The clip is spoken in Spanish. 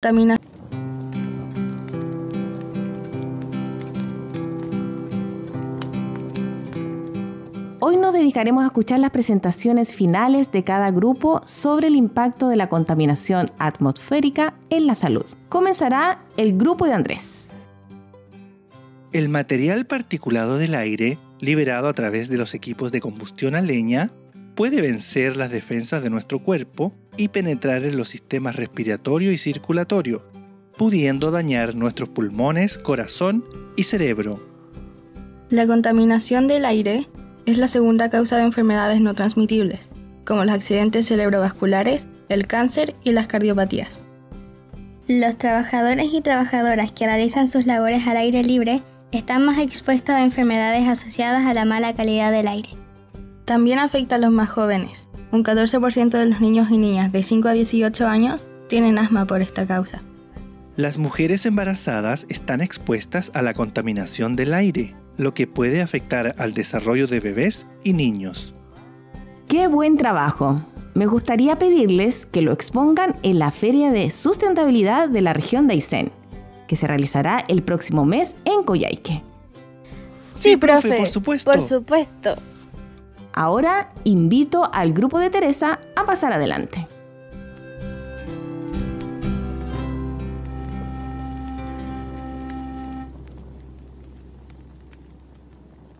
contaminación Hoy nos dedicaremos a escuchar las presentaciones finales de cada grupo sobre el impacto de la contaminación atmosférica en la salud. Comenzará el grupo de Andrés. El material particulado del aire, liberado a través de los equipos de combustión a leña, puede vencer las defensas de nuestro cuerpo y penetrar en los sistemas respiratorio y circulatorio, pudiendo dañar nuestros pulmones, corazón y cerebro. La contaminación del aire es la segunda causa de enfermedades no transmitibles, como los accidentes cerebrovasculares, el cáncer y las cardiopatías. Los trabajadores y trabajadoras que realizan sus labores al aire libre están más expuestos a enfermedades asociadas a la mala calidad del aire. También afecta a los más jóvenes. Un 14% de los niños y niñas de 5 a 18 años tienen asma por esta causa. Las mujeres embarazadas están expuestas a la contaminación del aire, lo que puede afectar al desarrollo de bebés y niños. ¡Qué buen trabajo! Me gustaría pedirles que lo expongan en la Feria de Sustentabilidad de la región de Aysén, que se realizará el próximo mes en Coyhaique. Sí, profe, por supuesto. Por supuesto. Ahora invito al grupo de Teresa a pasar adelante.